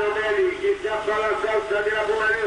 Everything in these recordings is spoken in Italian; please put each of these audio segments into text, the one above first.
Lumelli, che si affala salsa della buona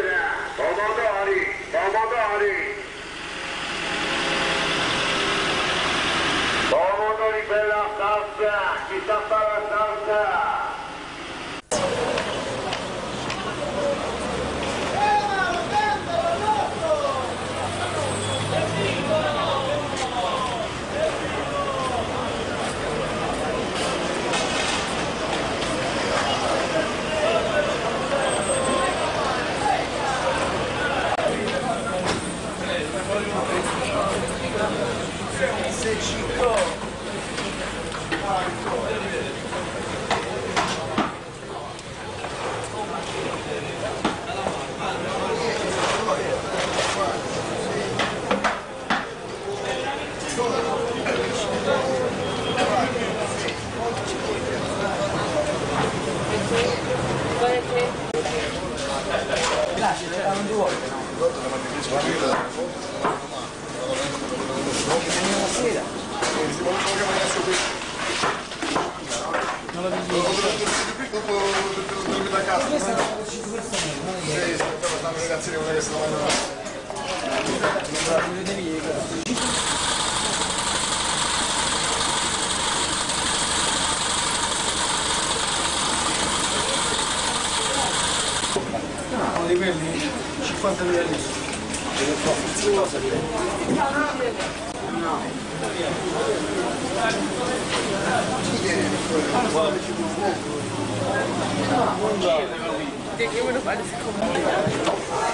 祭りお願いしたまえます。Sono livelli 50 livelli. No. Denke immer noch alles kommt.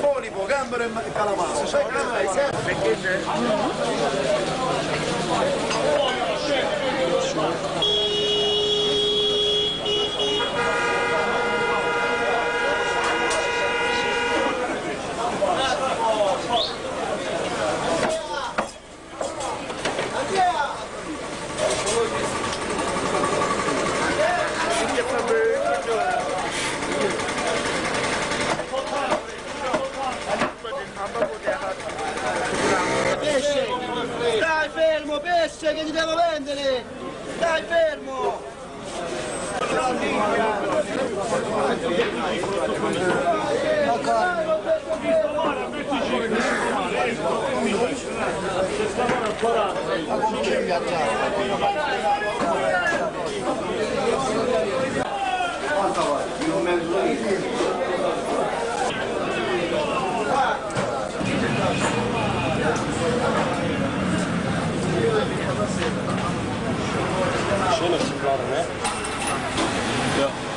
Polipo, gambero e ma- e calamaro. Sai che Pesce! finisce che ti devo vendere! Dai fermo! Ma con chi mi attacca? minutes you got in there. Yeah.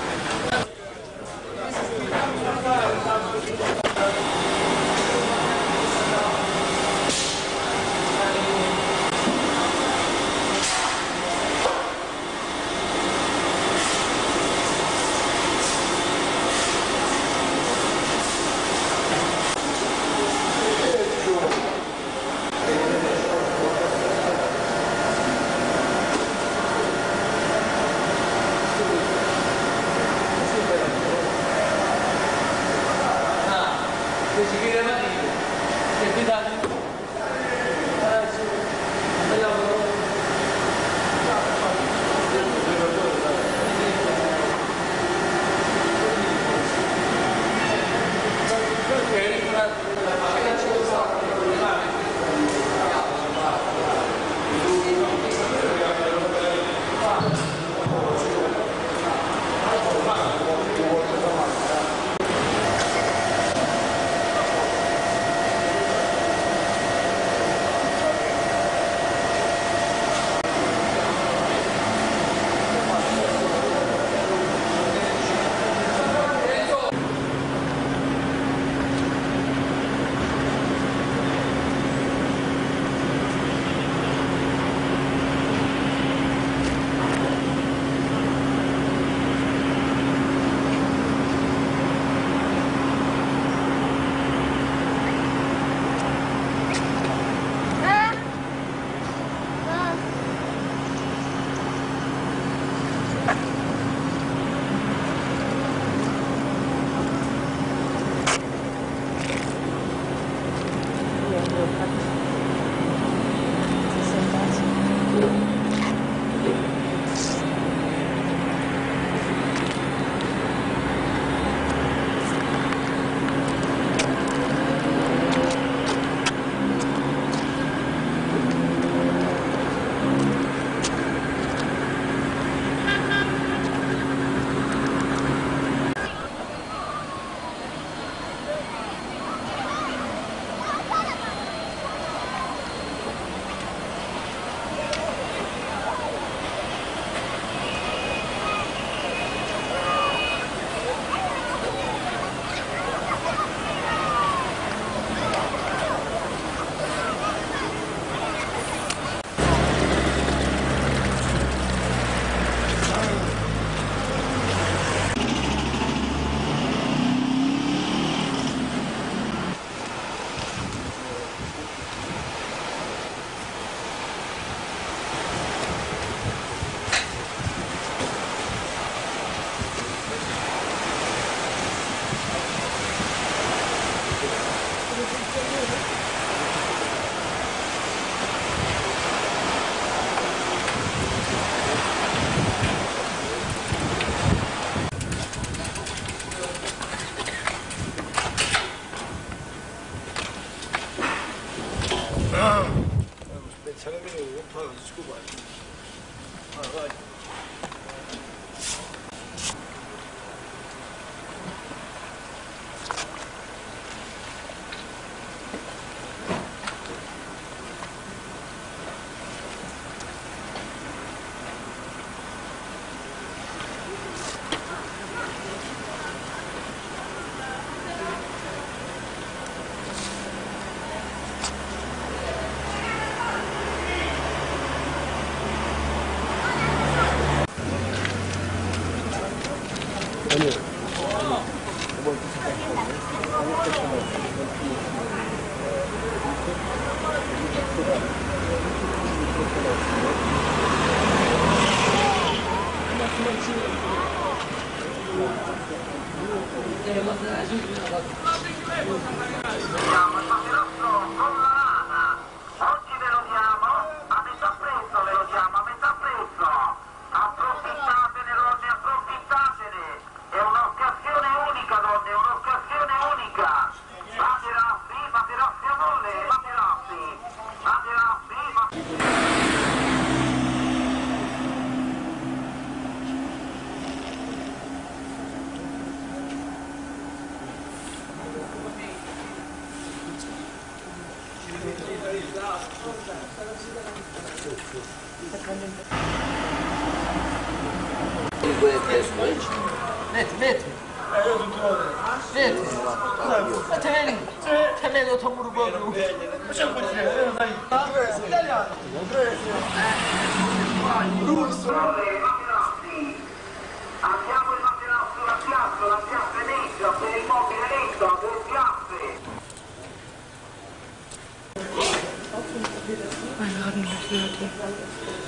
ló.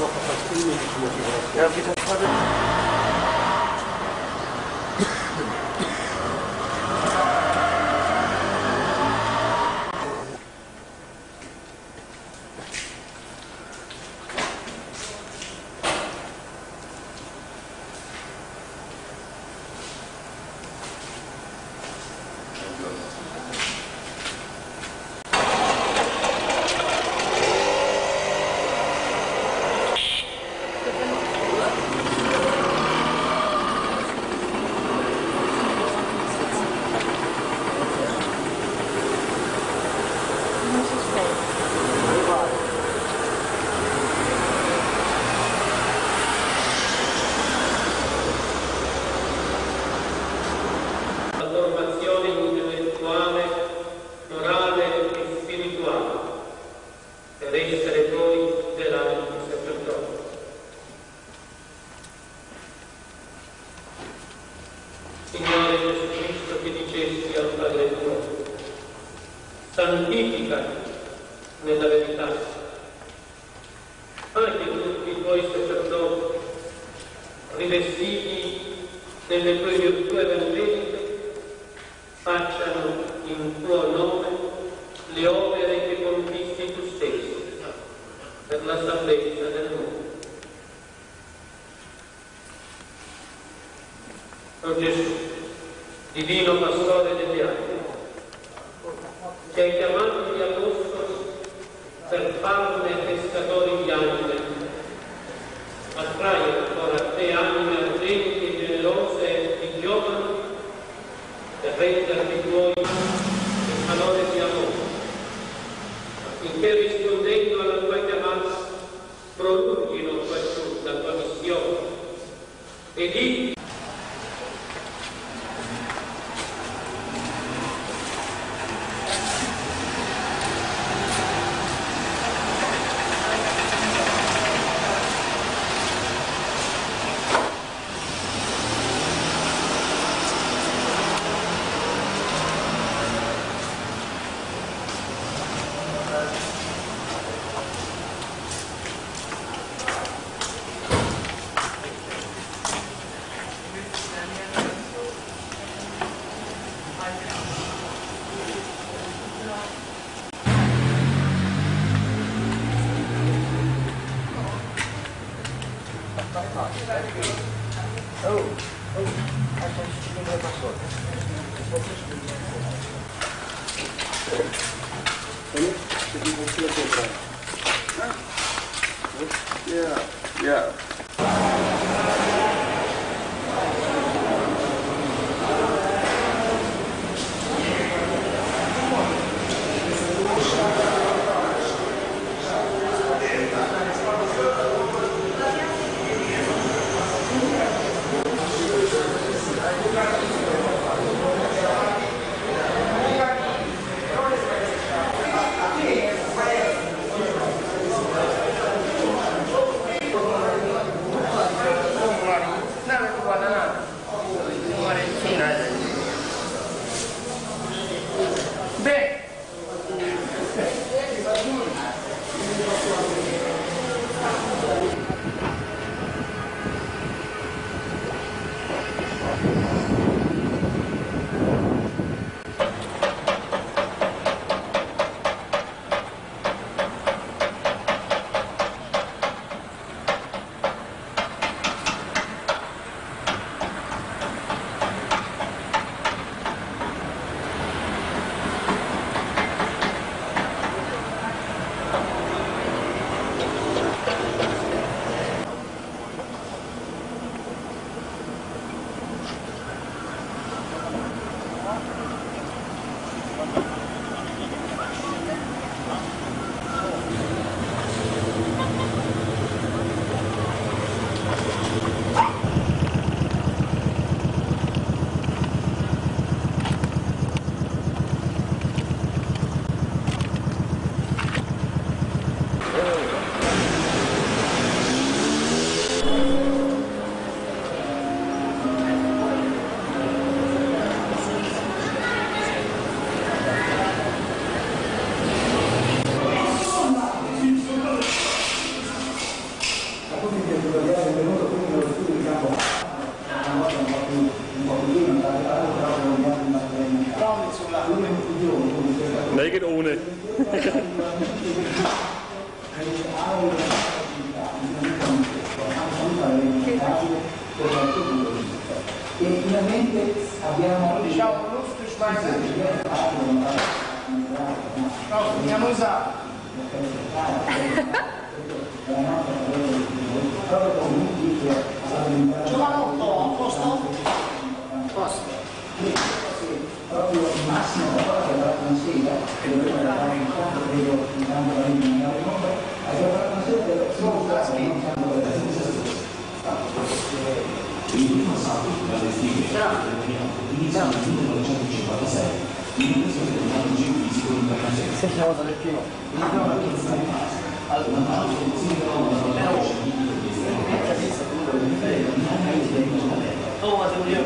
La rivestiti nelle tue virtù evangeliche, facciano in tuo nome le opere che compisti tu stesso per la salvezza del mondo. O Gesù, divino pastore affinché rispondendo alla tua chiamata prolunghino quassù la tua missione. E di E finalmente abbiamo Diciamo, Luftschweizer. No, finiamo usato. Giovanotto, a posto? Posto. Proprio il massimo cosa che una sera che doveva fare in conto credo intanto la linea non avevo comunque abbiamo fatto una sera per solo la spesa tra l'altro queste comunicazioni, le comunicazioni internazionali di vari, di vari paesi sono strutturate da tre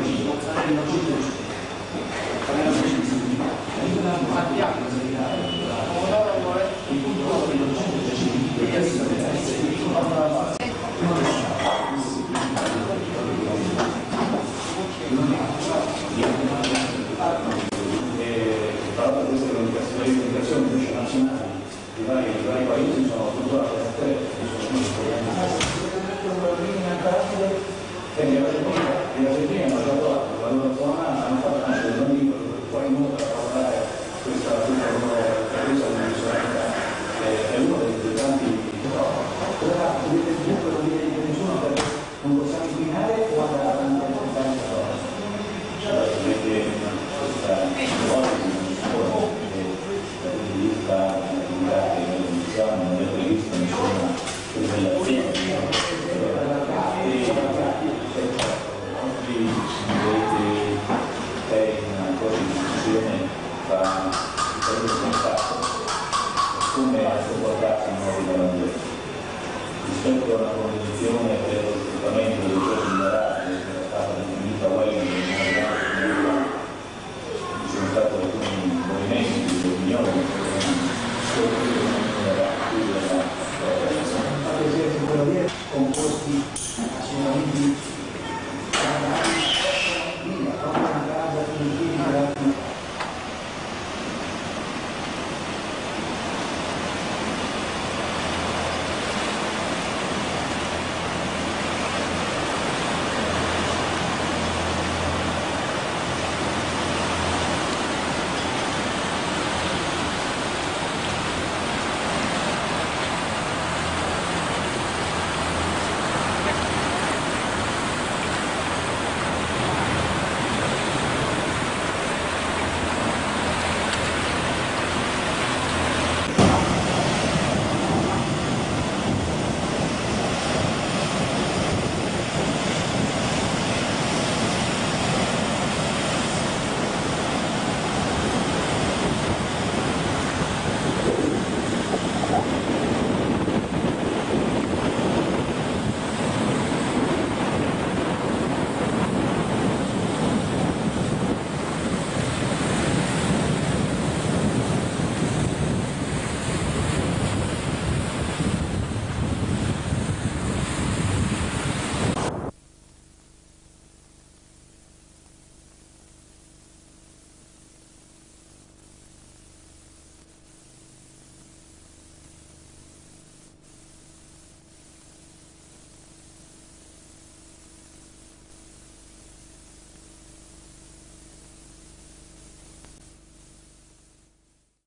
quindi in Argentina hanno dato atto la loro zona hanno fatto anche un bambino Quando torna a fare la scelta di quello che poi. Comportarsi in nuovi lavori. Rispetto a una convenzione per lo sfruttamento delle risorse minerali che era stata definita Wellington